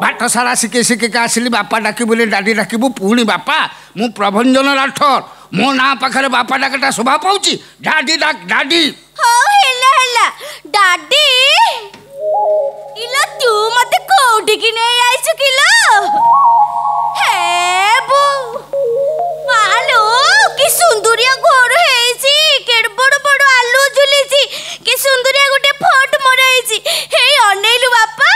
ପାଠ ସାରା ଶିଖି ଶିଖିକି ଆସିଲି ବାପା ଡାକିବୁଲି ଡାଡ଼ି ଡାକିବୁ ପୁଣି ବାପା ମୁଁ ପ୍ରଭଞ୍ଜନ ରାଠୋର ମୋ ନାଁ ପାଖରେ ବାପା ଡାକଟା ଶୋଭା ପାଉଛି ଡାଡ଼ି ଡାକ ଡାଡ଼ି ହଉ ହେଲା ହେଲା ଡାଡ଼ି କଉଠିକି ନେଇ ଆଇଛୁ କିଲୋ ହେ ବୋଉ ମାଲୋ କି ସୁନ୍ଦରିଆ ଘର ହେଇଛି କେଡ଼େ ବଡ଼ ବଡ଼ ଆଲୁ ଝୁଲିଛି କି ସୁନ୍ଦରିଆ ଗୋଟେ ଫଟ ମରା ହେଇଛି ହେଇ ଅନେଇଲୁ ବାପା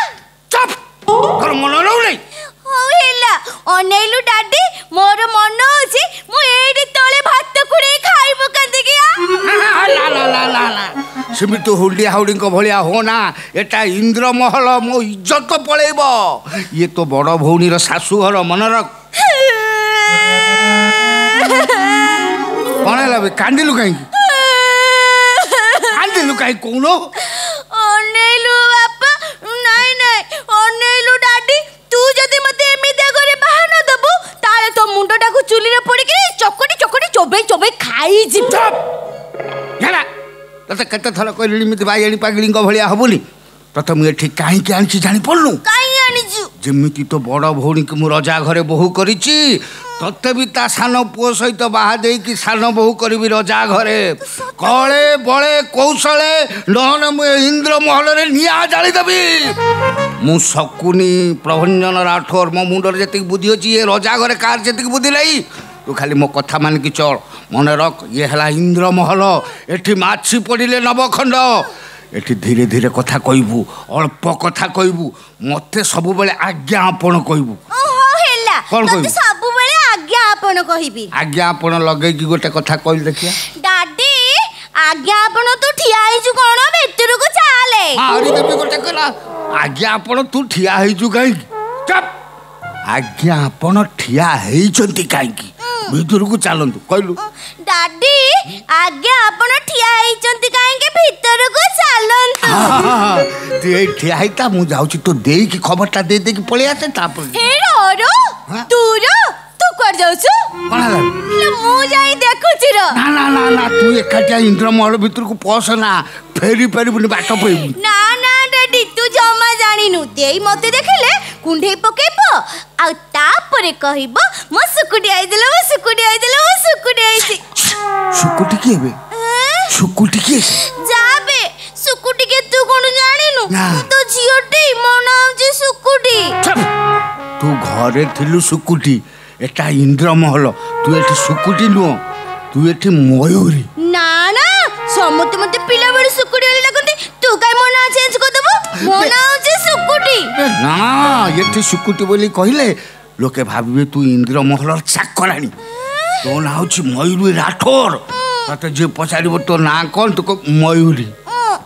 ହଉ ହେଲା ଅନେଇଲୁ ଡାଡି ମୋର ମନ ଅଛି ସେମିତି ହୁଲିଆ ହାଉଡ଼ିଙ୍କ ଭଳିଆ ହୋନା ଏଟା ଇନ୍ଦ୍ରମହଲ ମୋ ଇଜ୍ଜତ ପଳେଇବ ଇଏ ତୋ ବଡ଼ ଭଉଣୀର ଶାଶୁଘର ମନର କ'ଣ ହେଲା ବେ କାନ୍ଦିଲୁ କାହିଁକି କାନ୍ଦିଲୁ କାହିଁକି କହୁନ ଅନେଇଲୁ ବାପା ନାଇଁ ନାଇଁ ଅନେଇଲୁ ଡାଡି ତୁ ଯଦି ମତେ ଏମିତିଆ କରି ବାହାନ ଦେବୁ ତାହେଲେ ତୋ ମୁଣ୍ଡଟାକୁ ଚୁଲିରେ ପଡ଼ିକି ଚକଟି ଚକଡ଼ି ଚୋବେଇ ଚୋବେଇ ଖାଇଯିବୁ ହେଲା ତତେ କେତେ ଥର କହିଲି ଏମିତି ବାଇଗଣୀ ପାଗିଣୀଙ୍କ ଭଳିଆ ହବୁନି ତତେ ମୁଁ ଏଠି କାହିଁକି ଆଣିଛି ଜାଣିପାରୁନୁ ଯେମିତି ତୋ ବଡ଼ ଭଉଣୀକି ମୁଁ ରଜା ଘରେ ବୋହୁ କରିଛି ତତେ ବି ତା ସାନ ପୁଅ ସହିତ ବାହା ଦେଇକି ସାନ ବୋହୁ କରିବି ରଜା ଘରେ କଳେ ବଳେ କୌଶଳେ ନହେଲେ ମୁଁ ଇନ୍ଦ୍ର ମହଲରେ ନିଆଁ ଜାଳିଦେବି ମୁଁ ଶକୁନି ପ୍ରଭଞ୍ଜନ ରାଠୋର ମୋ ମୁଣ୍ଡରେ ଯେତିକି ବୁଦ୍ଧି ଅଛି ଏ ରଜା ଘରେ କାହାର ଯେତିକି ବୁଦ୍ଧି ନାହିଁ তু খালি মো কথা মানিকি চল মনে রক ইয়ে হল ইন্দ্রমহল এটি মাছি পড়লে নবখণ্ড এটি ধীরে ধীরে কথা কইবু অল্প কথা কইবু মতে সবুবেলে আজ্ঞা আপন কইবু কোন কইবু সবুবেলে আজ্ঞা আপন কইবি আজ্ঞা আপন লগেকি গোটে কথা কই দেখিয়া দাদি আজ্ঞা আপন তো ঠিয়া হইছু কোন ভিতরকু চালে আরি দেবি গোটে কলা আজ্ঞা আপন তু ঠিয়া হইছু কাই চুপ আজ্ঞা আপন ঠিয়া হইছন্তি কাইকি ଭିତରକୁ ଚାଲନ୍ତୁ କହିଲୁ ଡାଡି ଆଗେ ଆପଣ ଠିଆ ହେଇଛନ୍ତି କାହିଁକି ଭିତରକୁ ଚାଲନ୍ତୁ ତୁ ଏଇ ଠିଆ ହେଇତା ମୁଁ ଯାଉଛି ତୋ ଦେଇକି ଖବରଟା ଦେଇ ଦେଇକି ପଳେଇ ଆସେ ତାପରେ ହେ ର ତୁ ର ତୁ କୁଆଡ଼େ ଯାଉଛୁ କ'ଣ ହେଲା ମୁଁ ଯାଇ ଦେଖୁଛି ର ନା ନା ନା ନା ତୁ ଏକାଠିଆ ଇନ୍ଦ୍ରମହଲ ଭିତରକୁ ପଶ ନା ଫେରି ପାରିବୁନି ବାଟ ପାଇବୁ ନା ନା ଡାଡି ତୁ ଜମା ଜାଣିନୁ ଦେଇ ମୋତେ ଦେଖିଲେ କୁଣ୍ଢେଇ ପକେଇବ ଆଉ ତା ପରେ କହିବ ମୋ ଶୁକୁଟି ଆଇଥିଲା ମୋ ଶୁକୁଟି ଆଇଥିଲା ମୋ ଶୁକୁଟି ଆଇଛି ଶୁକୁଟି କିଏ ଏବେ ଶୁକୁଟି କିଏ ଯାବେ ଶୁକୁଟି କେ ତୁ କ'ଣ ଜାଣିନୁ ତୋ ଝିଅଟି ମୋ ନାଁ ହେଉଛି ଶୁକୁଟି ତୁ ଘରେ ଥିଲୁ ଶୁକୁଟି ଏଟା ଇନ୍ଦ୍ରମହଲ ତୁ ଏଠି ଶୁକୁଟି ନୁହଁ ତୁ ଏଠି ମୟୂରୀ ନା ନା ସମସ୍ତେ ମୋତେ ପିଲାବେଳେ ଶୁକୁଟି ବୋଲି ଡାକନ୍ତି ତୁ କାଇଁ ମୋ ନାଁ ଚେଞ୍ଜ କରିଦେବୁ ମୋ ନାଁ ହେଉଛି ଶୁକୁଟି ନା ଏଠି ଶୁକୁଟି ବୋଲି କହିଲେ লোকে ভাবিবে তুই ইন্দ্রমহলর চাকরাণী তো না হচ্ছে ময়ূরী রাঠোর তোতে যে পচারিব তো না কন তো ময়ূরী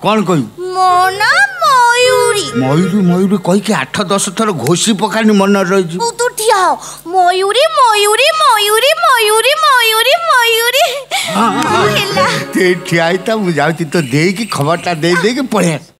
কন কই মো না ময়ূরী ময়ূরী ময়ূরী কইকে আঠ দশ থর ঘোষি পকানি মনে রয়েছে তু তো ঠিয়া হ ময়ূরী ময়ূরী ময়ূরী ময়ূরী ময়ূরী ময়ূরী হেলা ঠিয়া হইতা মু যাচ্ছি তো দেইকি খবরটা দেই দেইকি পড়ে